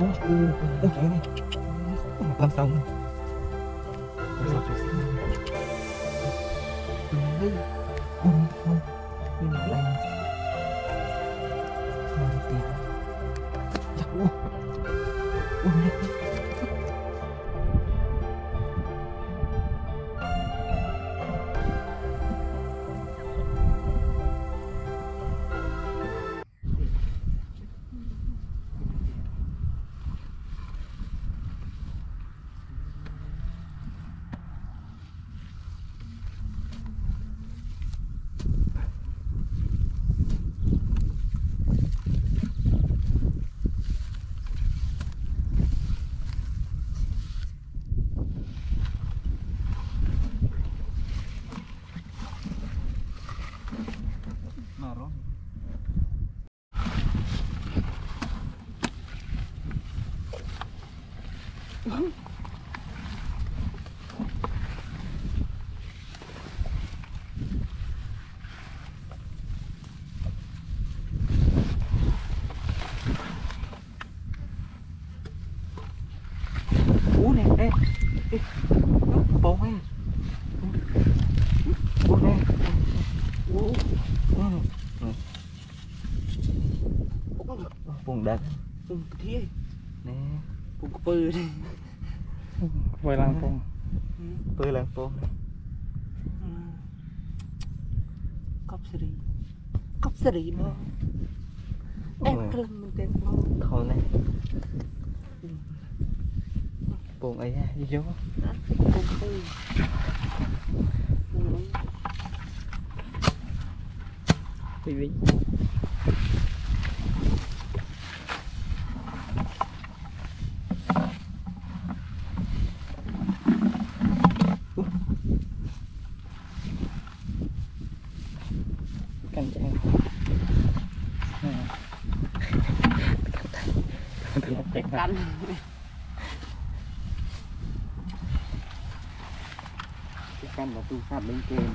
Làm xong Làm xong rồi vùng đất vùng thế nè. Vùng có pơ đây lang phong pơ lang phong cọp sợi cọp sợi mà. Em cần mình tên mà thôi nè, buồn. Ấy à, đi vô. Tùy vinh bơ đi đi canh Cái căn là tu pháp lên kèm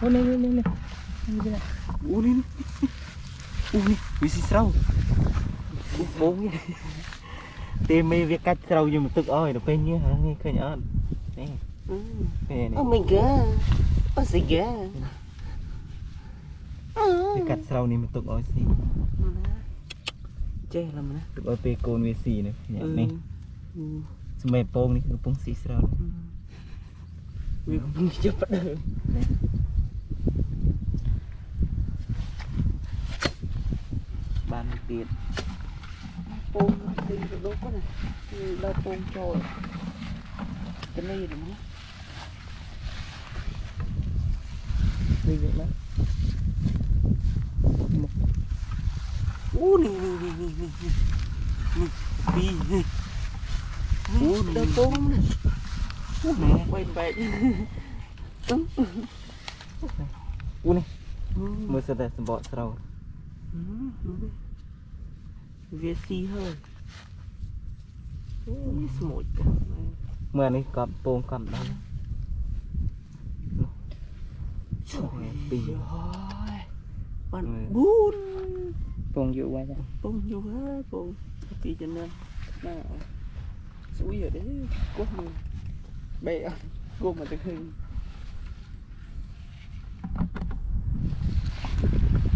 ô nè nè nè nè Nè, nè. Ủa nè vì gì sâu Ủa bồn vậy Tìm mê việc cách sâu nhưng mà tức ơi nó bên như hả? Nghe khơi nhớ. Nè, វាកាត់ស្រោនេះមកទុកឲ្យស៊ីចេះលំណាទុកឲ្យពេលកូនវាស៊ីនេះនេះសម្រាប់ពងនេះកំពុងស៊ីស្រោវាកំពុងជាប់ដើមនេះបានទៀតពងទីរបស់គាត់ណាដល់ពងចូលទៅនេះហ្នឹងនេះវាមក Vì không chấp bắt đầu Nè Ban tiệt Pung đi được đâu có này Như đâu pung trôi Cái này đúng không đi vậy đó Ủa nè. Nè nè. Nè nè nè Nè Đi nè. Ủa đâu pung nè Ủa nè Quay bẹt Ủa nè Ừ. Mưa sẽ đẹp bọt sâu Việt xì hơn Ui, smội cả. Mưa này cầm bồn cầm đây Trời Bì. ơi. Bạn Ừ. buôn pong dụ qua cho Bông nhiều quá bông Vì cho nên. Nào Xúi rồi đấy Quốc mà. Bè Cô mà thực hình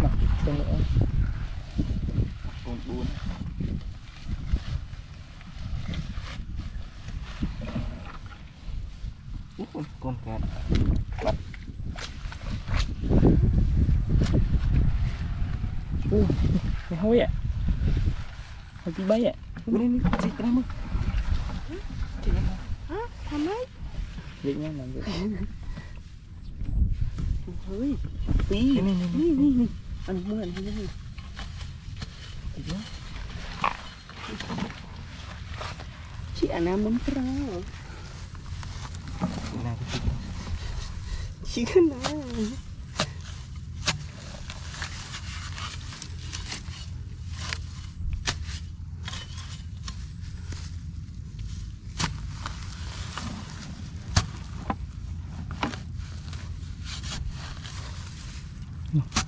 mặt xong nữa Bồn buồn Ủa, con kẹt u cái hối ạ. Hối tí bấy ạ. Ủa nè nè, chị cái này Chị Hả? Thầm ấy. Vậy nha làm vậy Ôi Tí. Nè nè nè Ní nè ní ní Anh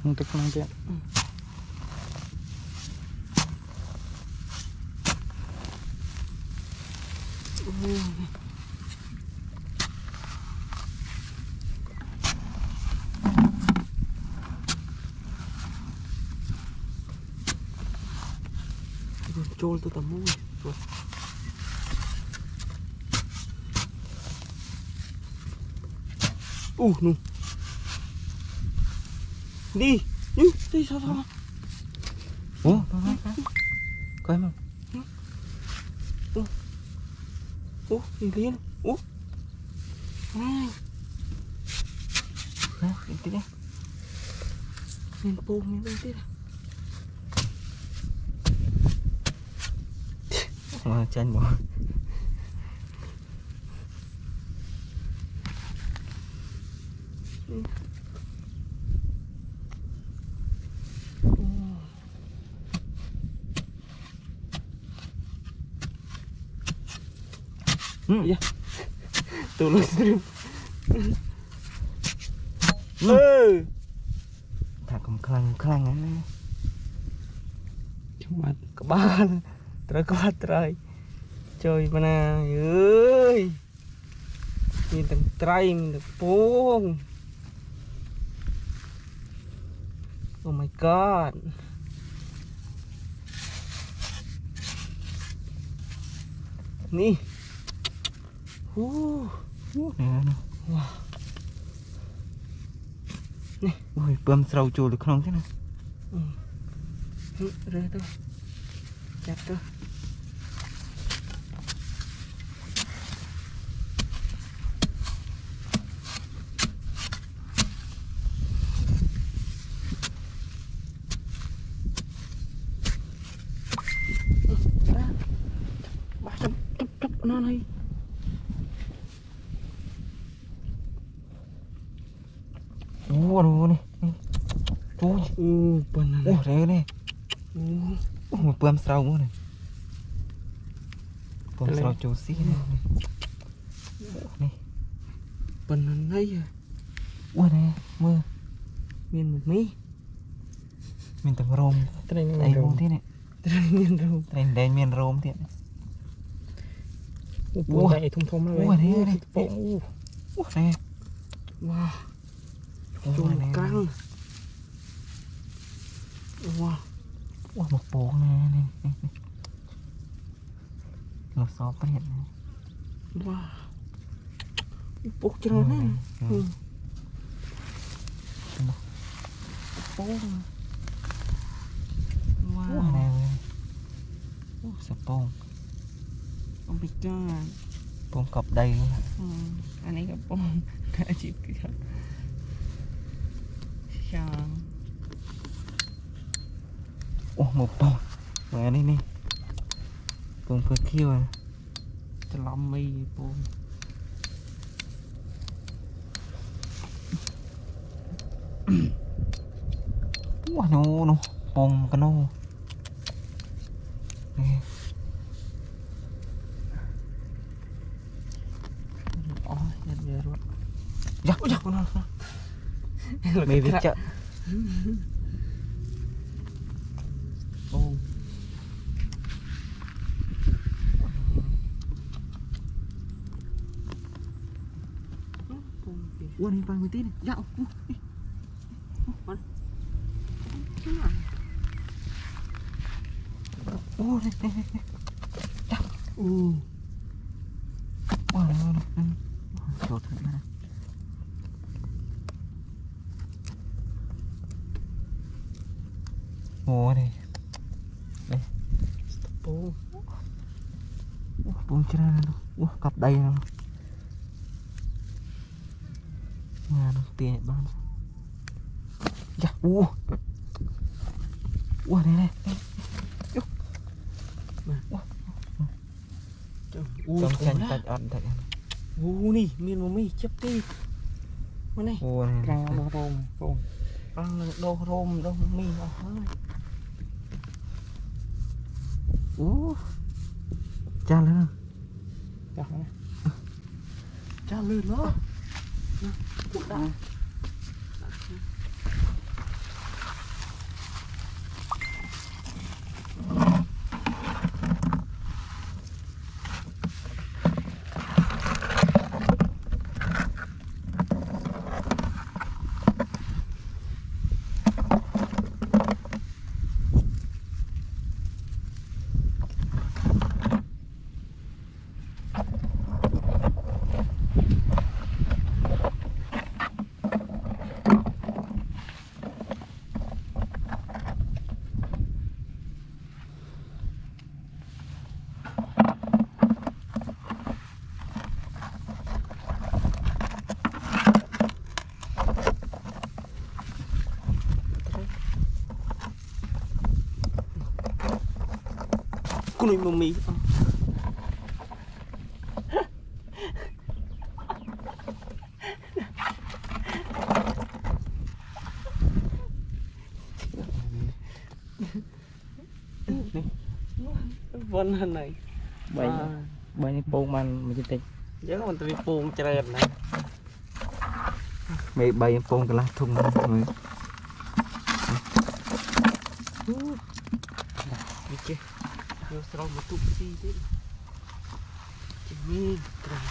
Ну так надо. Чего ты там мой? Ух, ну. Đi. Đi đi sao sao? Ủa, coi mà. u đi liền u ai? Nè, đi tí đi. nhìn bù nhìn bên tí Mà chân bỏ. Ừ. Dạ. tôi lên stream Ừ. ừ Thả cầm khăn khăn á. trong mặt có ba trời có ba trời chơi mà nè ơi nhìn thằng trai mình được buông oh my god អូនេះណាវ៉ានេះអូយពឹមស្រូវចូលទៅក្នុងទេណារើសទៅចាប់ទៅបានហើយ อู้ปนโอ้เร็วนี่โอ้เปื้มเสาหมดเลยเปื้มเสาจูซี่นี่นี่ปนนั้นไงอ้วนเลยมือមានមួយមីមានទាំងរោមត្រីមានរោមទៀតនេះត្រីមានរោមត្រីដែងមានរោមទៀតអូតែឯធំធំហើយអូនេះនេះអូអូនេះវ៉ាជុំកាំង ว้าว้าบอกโป่งนะนี่นี่เราสอบเปลี่ยนว้าปกจรนั่นโป่งว้าวโอ้สปองโอ้ไปจ้าปงกับใดอันนี้กับปงอาชีพครับช่าง nó. Ủa, một bông. Mẹ đây nè. Bông phơ kêu à. cho lắm mi bông Ủa, nô, nô. Bông cái Giặc, giặc nó. Mày biết chợ. bông Ủa, này vài người tí này. Dạo. Ủa, này, này, này. ừ Ủa, này, này, này. Chột thật mà. Ủa, này. bông Ủa, bông trên này nó. Ủa, cặp đây nó. Nhà nó tiền nhật ban. Dạ, ủa. Ủa, này này. u Trong thùng chanh đó tạch ẩn tạch ẩn. u nè miền một mi chấp đi mà này Ủa, này. ra đồ rôm rôm ăn là đồ rôm đồ mi ở hơi Ủa. Cha lên. Đó nè cha lên đó cũng đã គុណមមីអស់ វ៉ាន់ហ្នឹង bay bay này bông man mà chỉ tịch យើងមិនទៅពងច្រើនណា មេបីពងកន្លះធុងមើល នេះចេះ យកស្រោមមកទុកស៊ីទៀតចេះមានត្រង់